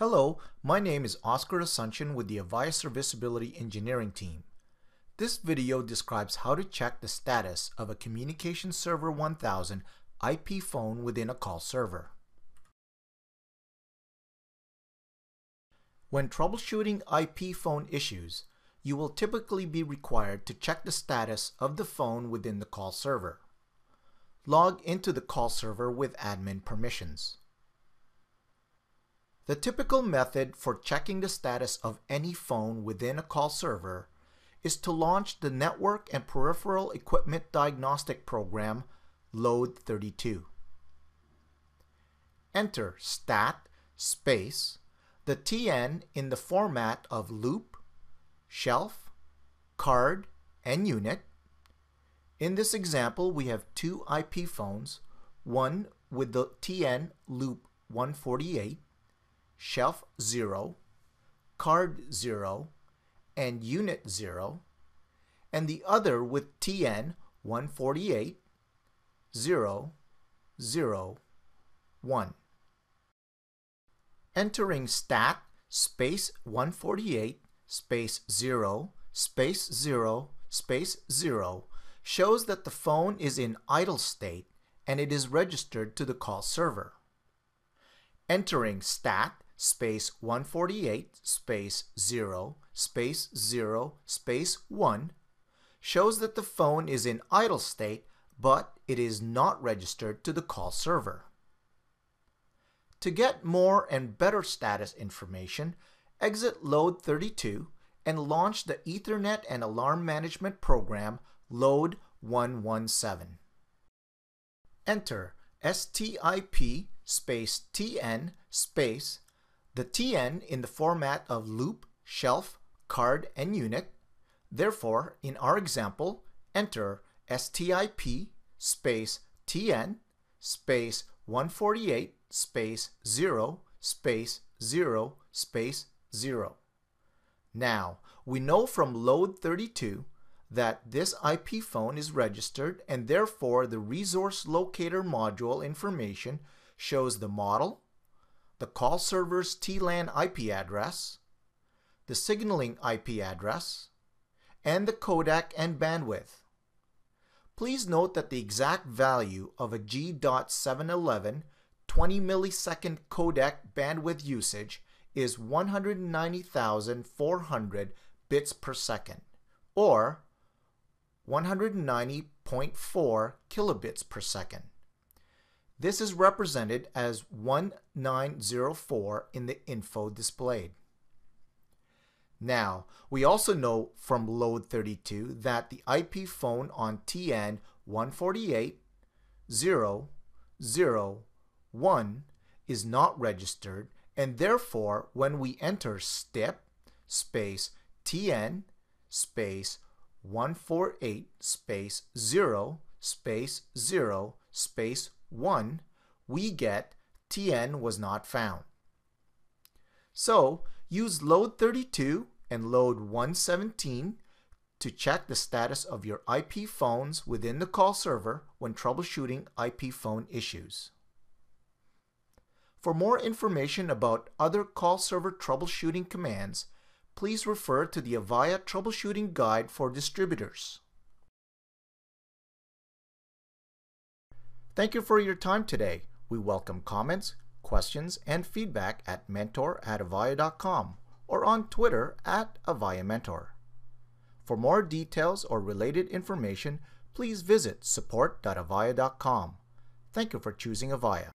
Hello, my name is Oscar Asuncion with the Avaya Serviceability Engineering team. This video describes how to check the status of a Communication Server 1000 IP phone within a call server. When troubleshooting IP phone issues, you will typically be required to check the status of the phone within the call server. Log into the call server with admin permissions. The typical method for checking the status of any phone within a call server is to launch the Network and Peripheral Equipment Diagnostic Program Load32. Enter stat space the TN in the format of loop, shelf, card, and unit. In this example, we have two IP phones, one with the TN loop 148 shelf 0, card 0, and unit 0, and the other with TN 148, 0, 0, 1. Entering stat space 148 space 0 space 0 space 0 shows that the phone is in idle state and it is registered to the call server. Entering stat space 148 space 0 space 0 space 1 shows that the phone is in idle state but it is not registered to the call server. To get more and better status information, exit Load 32 and launch the Ethernet and Alarm Management Program Load 117. Enter STIP space TN space the TN in the format of loop, shelf, card, and unit. Therefore, in our example, enter STIP space TN space 148 space 0 space 0 space 0. Now, we know from load 32 that this IP phone is registered and therefore the resource locator module information shows the model, the call server's TLAN IP address, the signaling IP address, and the codec and bandwidth. Please note that the exact value of a G.711 20 millisecond codec bandwidth usage is 190,400 bits per second, or 190.4 kilobits per second. This is represented as 1904 in the info displayed. Now, we also know from load 32 that the IP phone on TN 148 0 0 1 is not registered and therefore when we enter STIP space TN space 148 space 0 space 0 space 1, we get TN was not found. So use load 32 and load 117 to check the status of your IP phones within the call server when troubleshooting IP phone issues. For more information about other call server troubleshooting commands, please refer to the Avaya Troubleshooting Guide for Distributors. Thank you for your time today. We welcome comments, questions, and feedback at mentor at avaya.com or on Twitter at Avaya Mentor. For more details or related information, please visit support.avaya.com. Thank you for choosing Avaya.